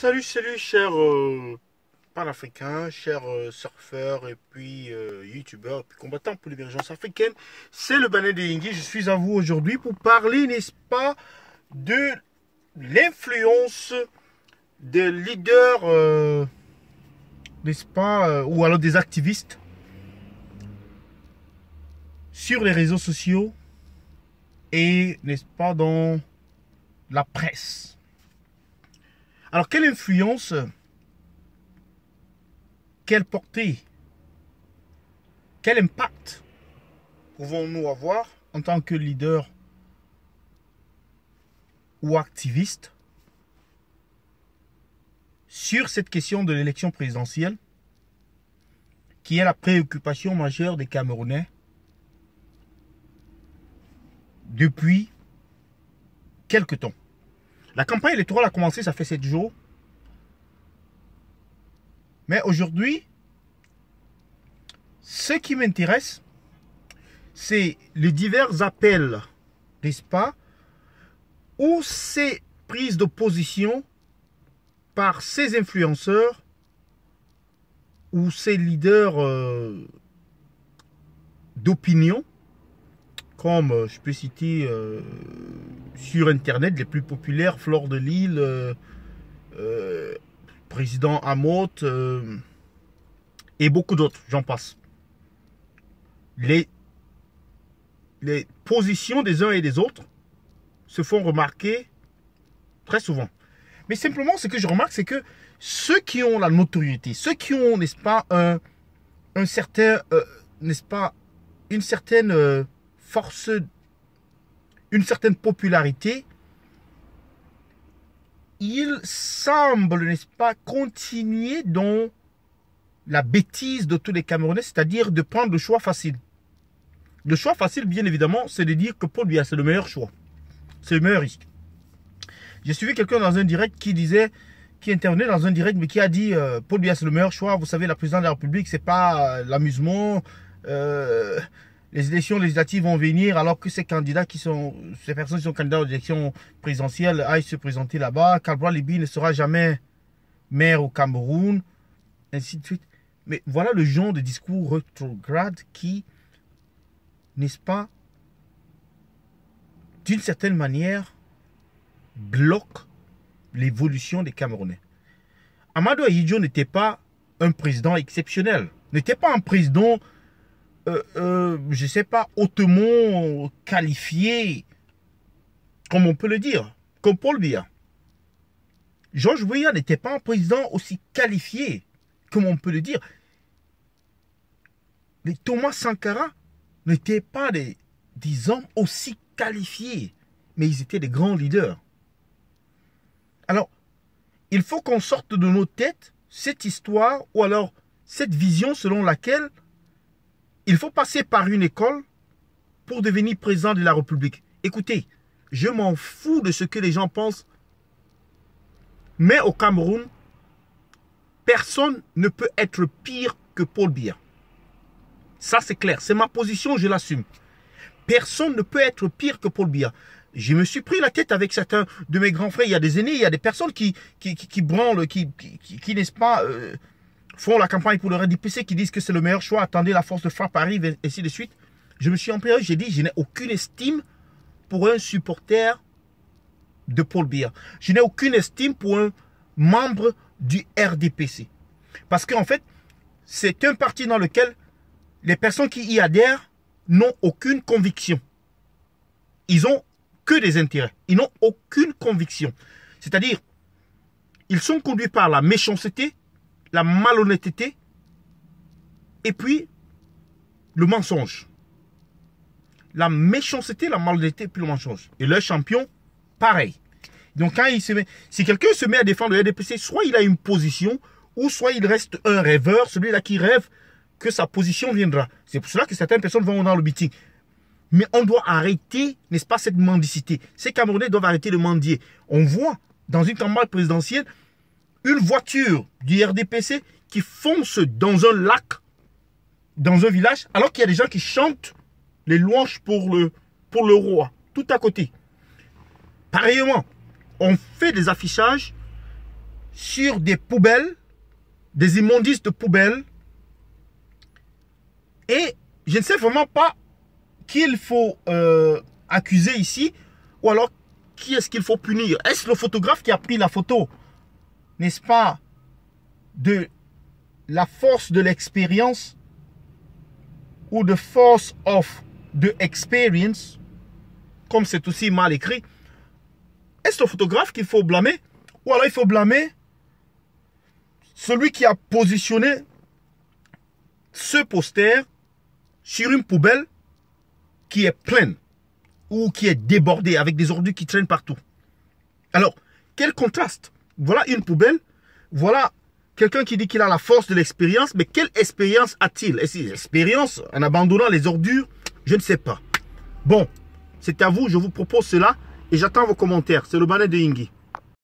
Salut, salut, chers euh, panafricains, chers euh, surfeurs et puis euh, youtubeurs et puis combattants pour l'émergence africaine. C'est le Banet de Yingi. Je suis à vous aujourd'hui pour parler, n'est-ce pas, de l'influence des leaders, n'est-ce pas, ou alors des activistes sur les réseaux sociaux et, n'est-ce pas, dans la presse. Alors, quelle influence, quelle portée, quel impact pouvons-nous avoir en tant que leader ou activiste sur cette question de l'élection présidentielle qui est la préoccupation majeure des Camerounais depuis quelque temps? La campagne électorale a commencé, ça fait 7 jours. Mais aujourd'hui, ce qui m'intéresse, c'est les divers appels, n'est-ce pas, ou ces prises de position par ces influenceurs ou ces leaders euh, d'opinion, comme euh, je peux citer euh, sur Internet les plus populaires, Flore de Lille, euh, Président Amot et beaucoup d'autres, j'en passe. Les, les positions des uns et des autres se font remarquer très souvent. Mais simplement, ce que je remarque, c'est que ceux qui ont la notoriété, ceux qui ont, n'est-ce pas, un, un certain, n'est-ce pas, une certaine force, une certaine popularité, ils semblent, n'est-ce pas, continuer dans la bêtise de tous les Camerounais, c'est-à-dire de prendre le choix facile. Le choix facile, bien évidemment, c'est de dire que Paul Biya, c'est le meilleur choix. C'est le meilleur risque. J'ai suivi quelqu'un dans un direct qui disait, qui intervenait dans un direct, mais qui a dit euh, Paul Biya, c'est le meilleur choix. Vous savez, la présidente de la République, c'est pas euh, l'amusement. Euh, les élections législatives vont venir alors que ces candidats qui sont, ces personnes qui sont candidats aux élections présidentielles aillent se présenter là-bas. Calbra Libi ne sera jamais maire au Cameroun, ainsi de suite. Mais voilà le genre de discours rétrograde qui, n'est-ce pas, d'une certaine manière, bloque l'évolution des Camerounais. Amadou Ahidjo n'était pas un président exceptionnel, n'était pas un président, euh, euh, je ne sais pas, hautement qualifié, comme on peut le dire, comme Paul Biya. Georges Weah n'était pas un président aussi qualifié, comme on peut le dire. Les Thomas Sankara n'étaient pas des, des hommes aussi qualifiés, mais ils étaient des grands leaders. Alors, il faut qu'on sorte de nos têtes cette histoire ou alors cette vision selon laquelle il faut passer par une école pour devenir président de la République. Écoutez, je m'en fous de ce que les gens pensent, mais au Cameroun, personne ne peut être pire que Paul Biya. Ça, c'est clair. C'est ma position, je l'assume. Personne ne peut être pire que Paul Biya. Je me suis pris la tête avec certains de mes grands frères. Il y a des aînés, il y a des personnes qui, qui, branlent, qui, qui, qui, n'est-ce pas, euh, font la campagne pour le RDPC, qui disent que c'est le meilleur choix. Attendez, la force de frappe arrive, et ainsi de suite. Je me suis empiré, j'ai dit, je n'ai aucune estime pour un supporter de Paul Biya. Je n'ai aucune estime pour un membre du RDPC. Parce qu'en fait, c'est un parti dans lequel les personnes qui y adhèrent n'ont aucune conviction. Ils ont que des intérêts. Ils n'ont aucune conviction. C'est-à-dire, ils sont conduits par la méchanceté, la malhonnêteté et puis le mensonge. La méchanceté, la malhonnêteté et puis le mensonge. Et leur champion, pareil. Donc quand il se met, si quelqu'un se met à défendre le RDPC, soit il a une position, ou soit il reste un rêveur, celui-là qui rêve que sa position viendra. C'est pour cela que certaines personnes vont dans le meeting. Mais on doit arrêter, n'est-ce pas, cette mendicité. Ces Camerounais doivent arrêter de mendier. On voit dans une campagne présidentielle une voiture du RDPC qui fonce dans un lac, dans un village, alors qu'il y a des gens qui chantent les louanges pour le, roi, tout à côté. Pareillement, on fait des affichages sur des poubelles, des immondices de poubelles. Et je ne sais vraiment pas qui il faut euh, accuser ici, ou alors qui est-ce qu'il faut punir Est-ce le photographe qui a pris la photo? N'est-ce pas De la force de l'expérience ou de force of the experience, comme c'est aussi mal écrit, est-ce le photographe qu'il faut blâmer Ou alors il faut blâmer celui qui a positionné ce poster sur une poubelle qui est pleine ou qui est débordée avec des ordures qui traînent partout? Alors, quel contraste Voilà une poubelle, voilà quelqu'un qui dit qu'il a la force de l'expérience, mais quelle expérience a-t-il? Est-ce expérience en abandonnant les ordures Je ne sais pas. Bon, c'est à vous, je vous propose cela et j'attends vos commentaires. C'est le bannet de Ingi.